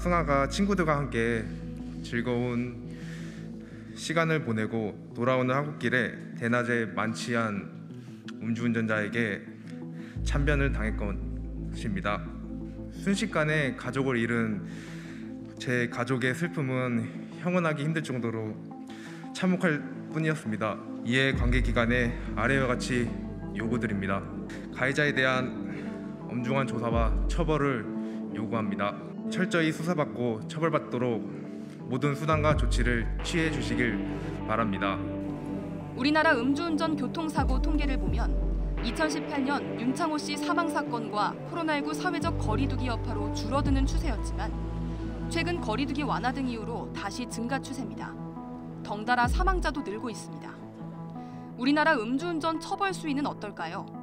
승아가 친구들과 함께 즐거운 시간을 보내고 돌아오는 한국길에 대낮에 만취한 음주운전자에게 참변을 당할 것입니다. 순식간에 가족을 잃은 제 가족의 슬픔은 형언하기 힘들 정도로 참혹할 뿐이었습니다. 이에 관계 기관에 아래와 같이 요구드립니다. 가해자에 대한 엄중한 조사와 처벌을 요구합니다. 철저히 수사받고 처벌받도록 모든 수단과 조치를 취해 주시길 바랍니다. 우리나라 음주운전 교통사고 통계를 보면 2018년 윤창호 씨 사망 사건과 코로나19 사회적 거리두기 여파로 줄어드는 추세였지만 최근 거리두기 완화 등 이유로 다시 증가 추세입니다. 덩달아 사망자도 늘고 있습니다. 우리나라 음주운전 처벌 수위는 어떨까요?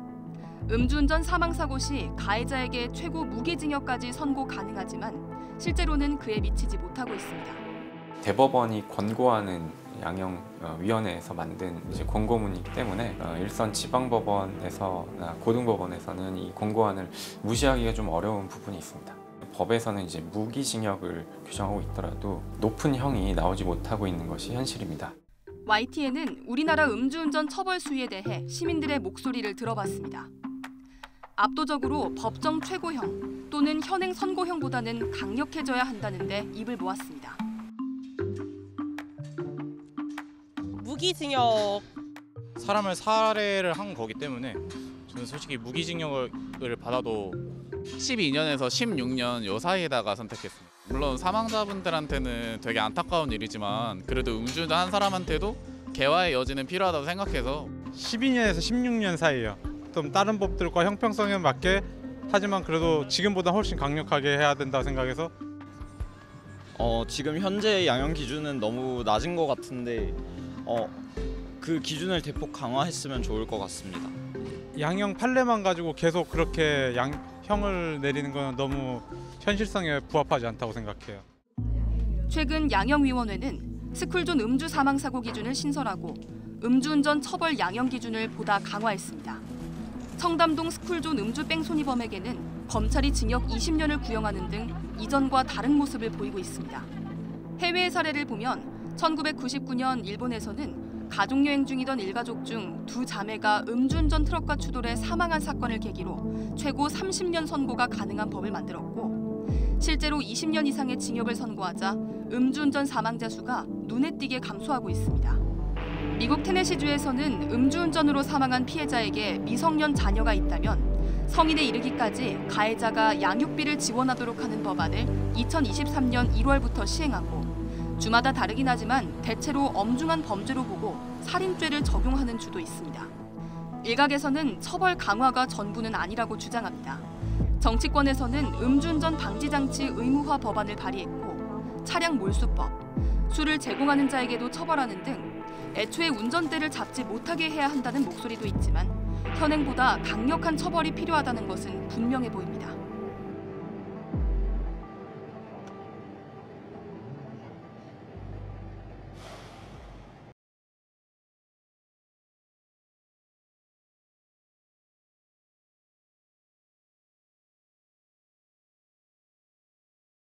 음주운전 사망 사고 시 가해자에게 최고 무기징역까지 선고 가능하지만 실제로는 그에 미치지 못하고 있습니다. 대법원이 권고하는 양형위원회에서 만든 이제 권고문이기 때문에 어, 일선 지방법원에서나 고등법원에서는 이 권고안을 무시하기가 좀 어려운 부분이 있습니다. 법에서는 이제 무기징역을 규정하고 있더라도 높은 형이 나오지 못하고 있는 것이 현실입니다. YTN은 우리나라 음주운전 처벌 수위에 대해 시민들의 목소리를 들어봤습니다. 압도적으로 법정 최고형 또는 현행 선고형보다는 강력해져야 한다는데 입을 모았습니다. 무기징역 사람을 살해를 한 거기 때문에 저는 솔직히 무기징역을 받아도 12년에서 16년 요 사이에다가 선택했습니다. 물론 사망자분들한테는 되게 안타까운 일이지만 그래도 음주운전 한 사람한테도 개화의 여지는 필요하다고 생각해서 12년에서 16년 사이요. 좀 다른 법들과 형평성에 맞게 하지만 그래도 지금보다 훨씬 강력하게 해야 된다고 생각해서 어, 지금 현재 양형 기준은 너무 낮은 것 같은데 어, 그 기준을 대폭 강화했으면 좋을 것 같습니다. 양형 판례만 가지고 계속 그렇게 양형을 내리는 건 너무 현실성에 부합하지 않다고 생각해요. 최근 양형위원회는 스쿨존 음주 사망 사고 기준을 신설하고 음주운전 처벌 양형 기준을 보다 강화했습니다. 청담동 스쿨존 음주 뺑소니범에게는 검찰이 징역 20년을 구형하는 등 이전과 다른 모습을 보이고 있습니다. 해외의 사례를 보면 1999년 일본에서는 가족여행 중이던 일가족 중 두 자매가 음주운전 트럭과 추돌해 사망한 사건을 계기로 최고 30년 선고가 가능한 법을 만들었고 실제로 20년 이상의 징역을 선고하자 음주운전 사망자 수가 눈에 띄게 감소하고 있습니다. 미국 테네시주에서는 음주운전으로 사망한 피해자에게 미성년 자녀가 있다면 성인에 이르기까지 가해자가 양육비를 지원하도록 하는 법안을 2023년 1월부터 시행하고 주마다 다르긴 하지만 대체로 엄중한 범죄로 보고 살인죄를 적용하는 주도 있습니다. 일각에서는 처벌 강화가 전부는 아니라고 주장합니다. 정치권에서는 음주운전 방지 장치 의무화 법안을 발의했고 차량 몰수법, 술을 제공하는 자에게도 처벌하는 등 애초에 운전대를 잡지 못하게 해야 한다는 목소리도 있지만 현행보다 강력한 처벌이 필요하다는 것은 분명해 보입니다.